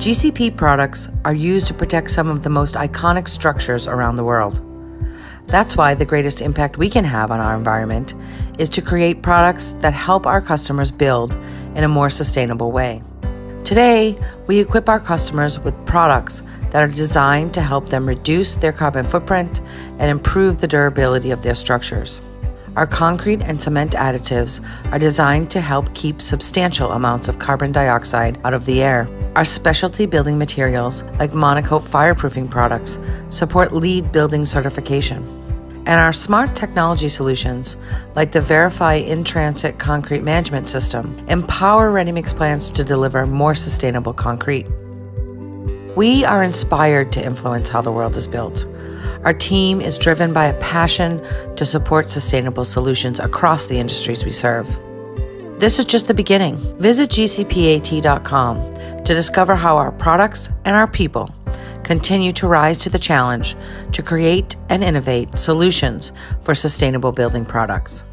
GCP products are used to protect some of the most iconic structures around the world. That's why the greatest impact we can have on our environment is to create products that help our customers build in a more sustainable way. Today, we equip our customers with products that are designed to help them reduce their carbon footprint and improve the durability of their structures. Our concrete and cement additives are designed to help keep substantial amounts of carbon dioxide out of the air. Our specialty building materials, like Monokote fireproofing products, support LEED building certification. And our smart technology solutions, like the Verifi in Transit concrete management system, empower ready mix plants to deliver more sustainable concrete. We are inspired to influence how the world is built. Our team is driven by a passion to support sustainable solutions across the industries we serve. This is just the beginning. Visit gcpat.com to discover how our products and our people continue to rise to the challenge to create and innovate solutions for sustainable building products.